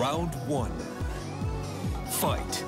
Round one. Fight.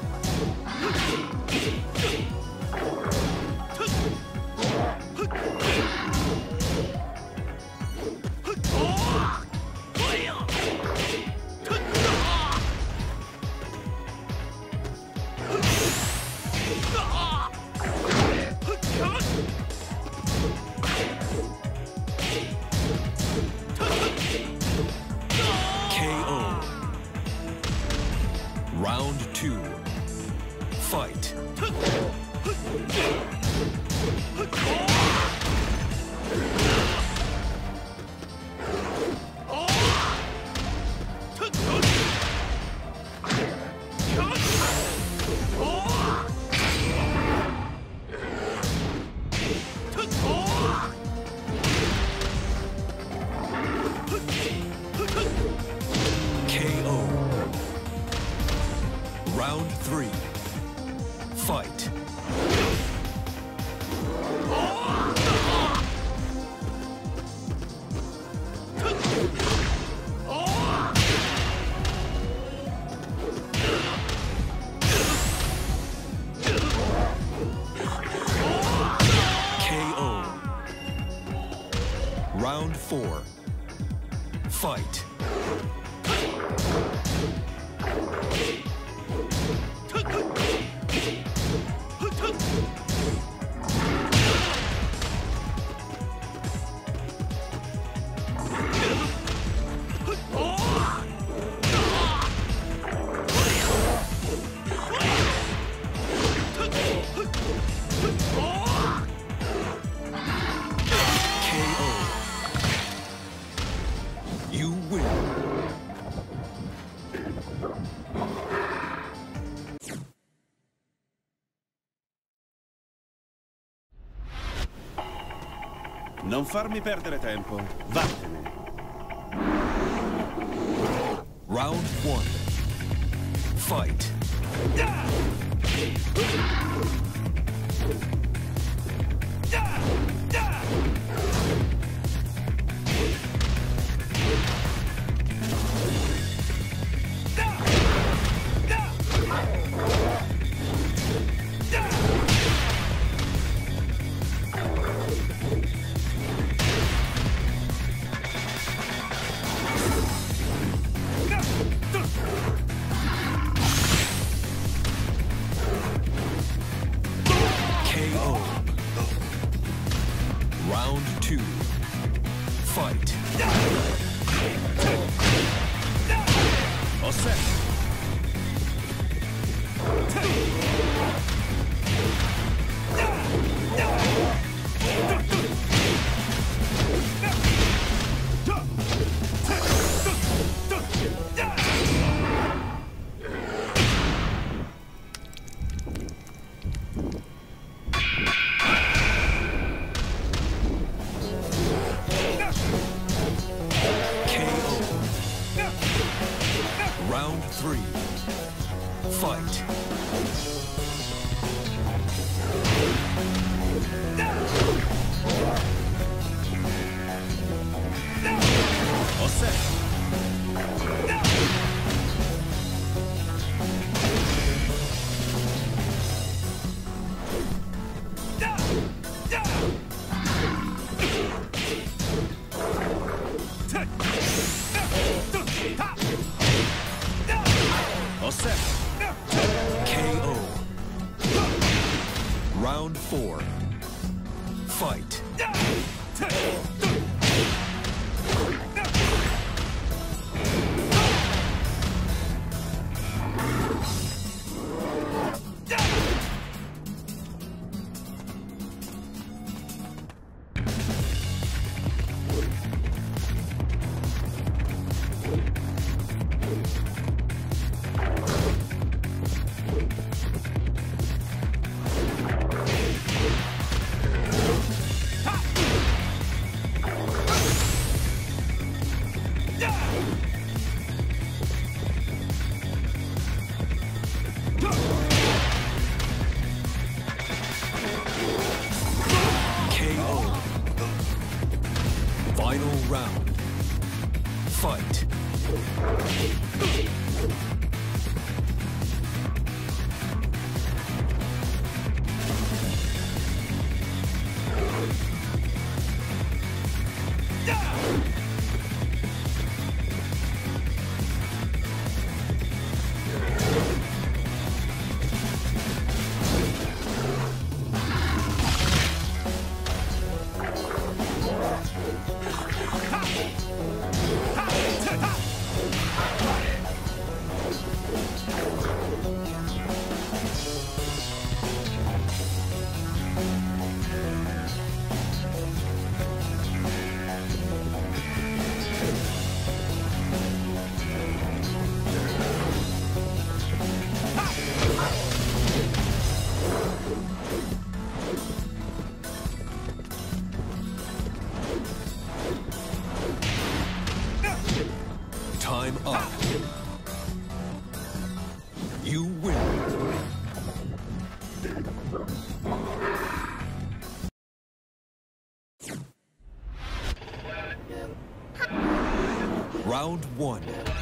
Four. Fight. Non farmi perdere tempo. Vattene. Round one. Fight. Osserva. KO. Round four. Fight. Round. Fight. Round one.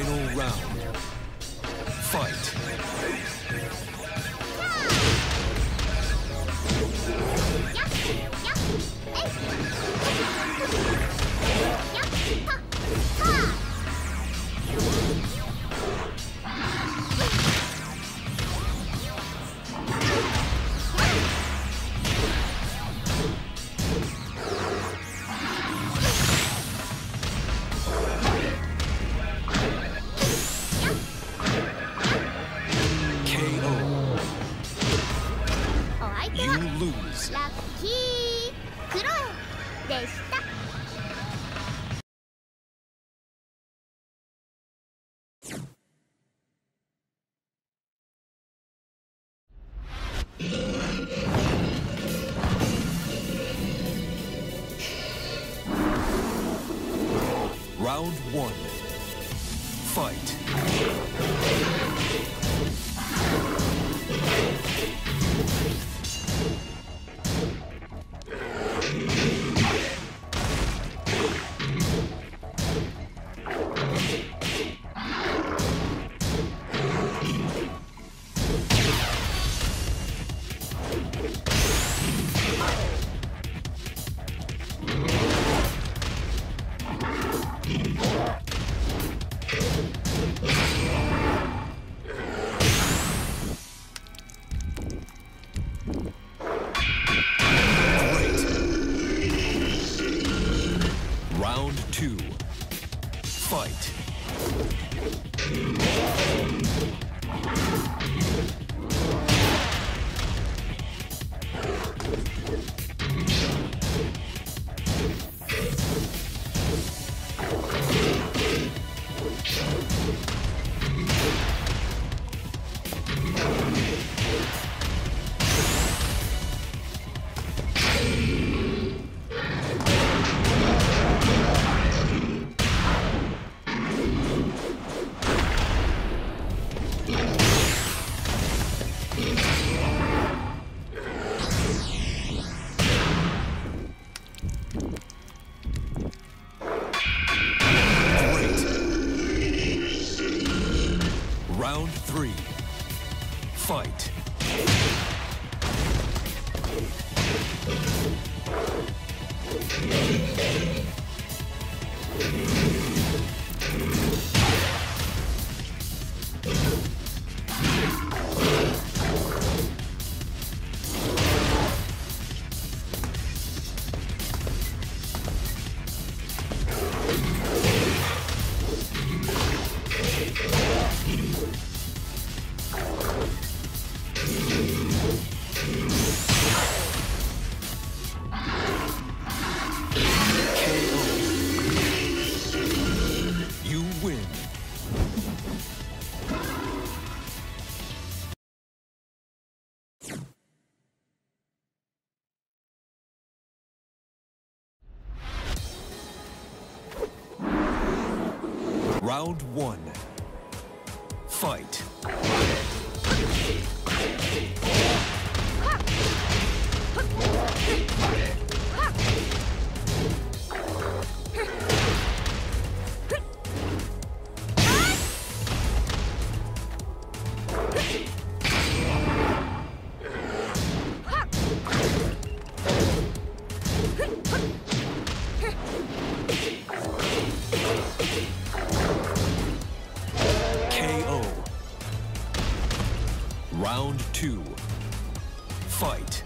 Final round. Fight. Round one. Round one. Fight. Round two. Fight.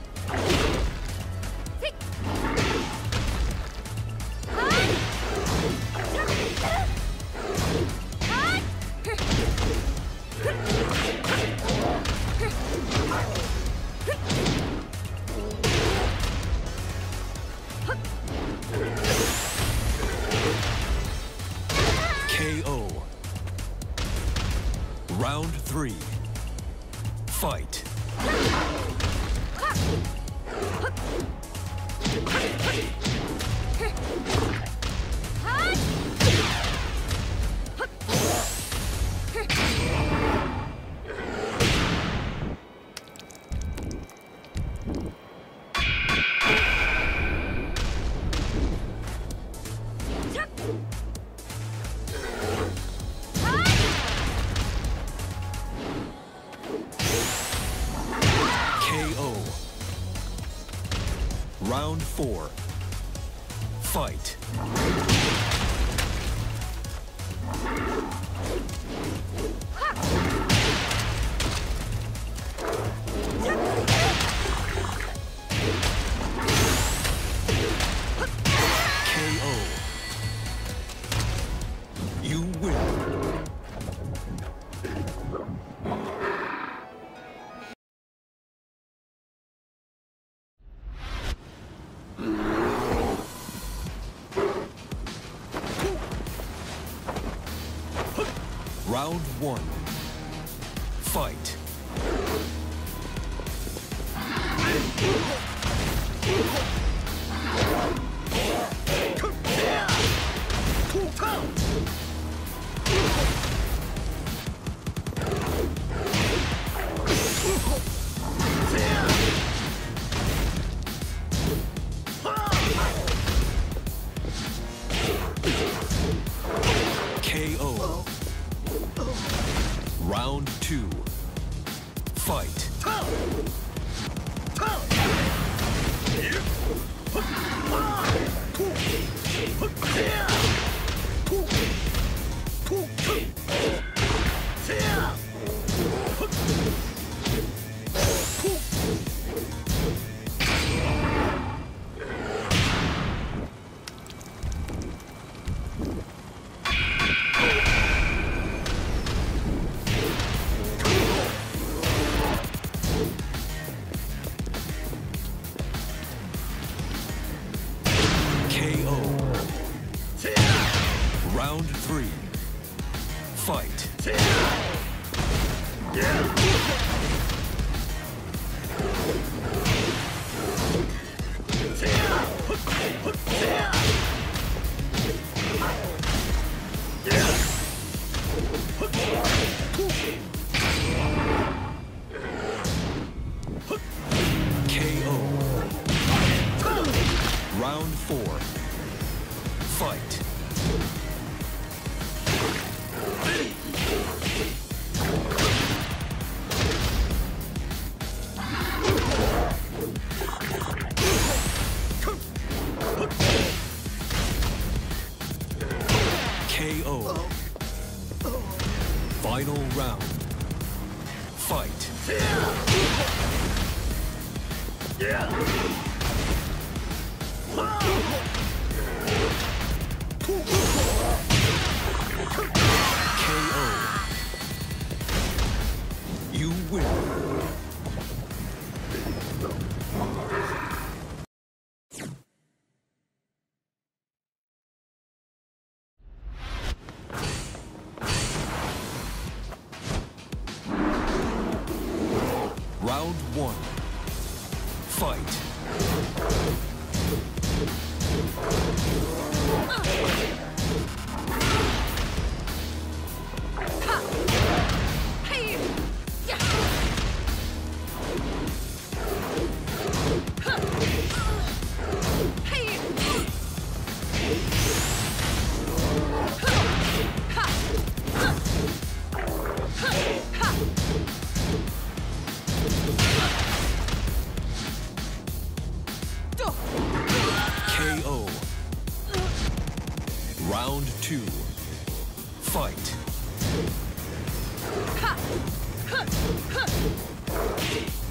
Round one. Fight. はい。Fight. Round two. Fight.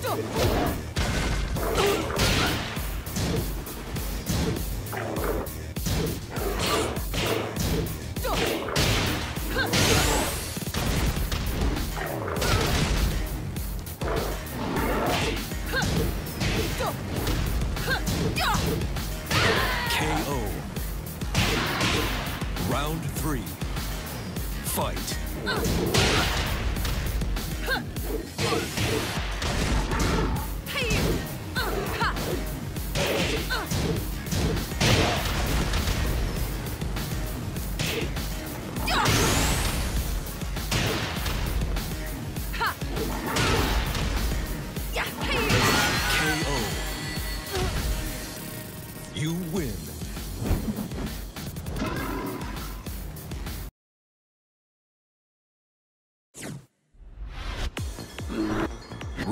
KO.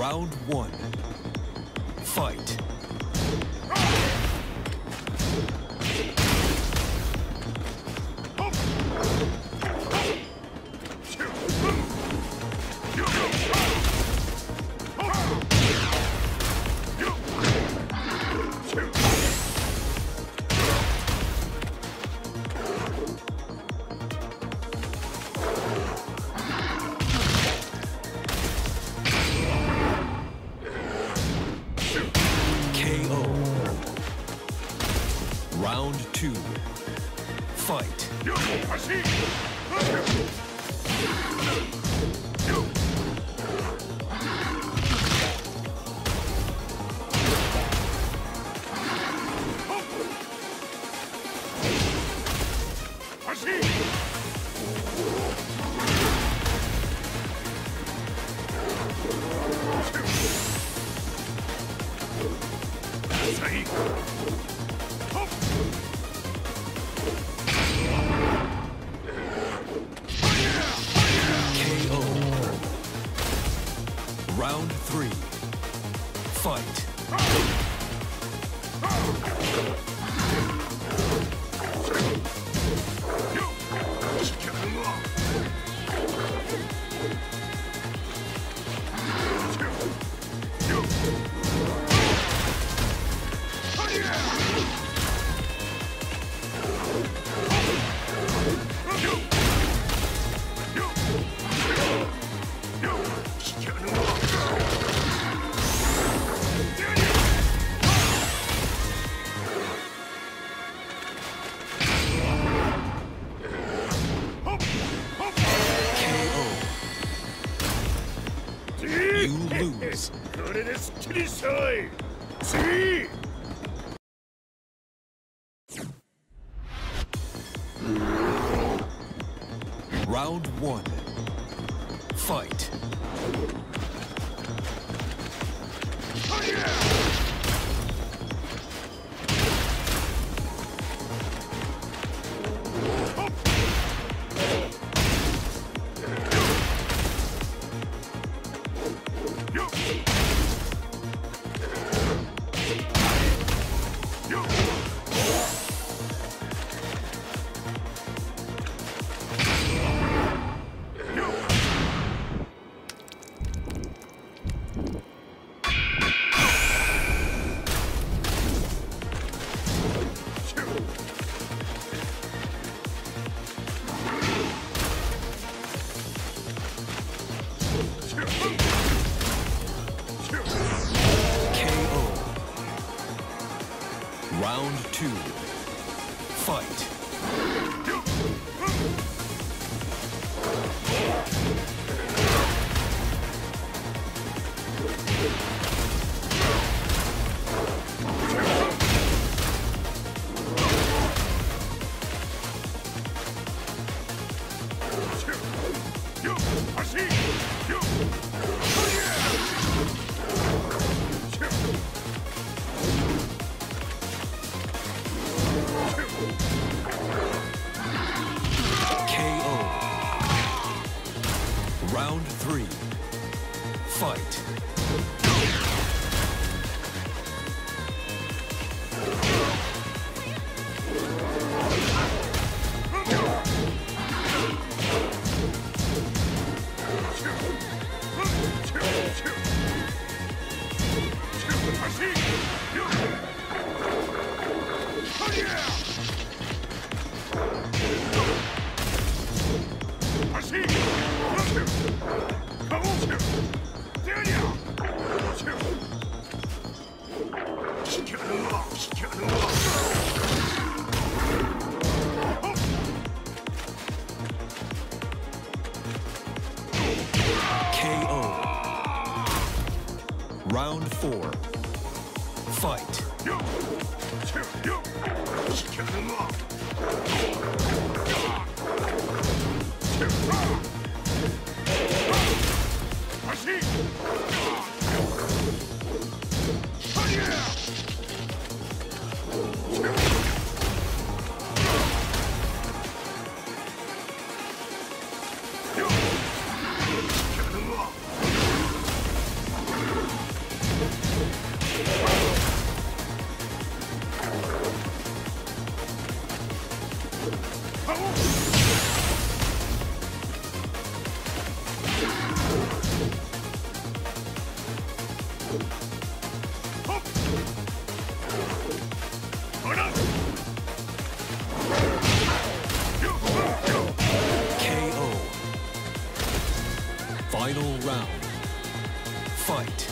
Round one. Fight. Round two. Fight. Round one. Fight. Oh, yeah! Round two. Fight. Final round. Fight.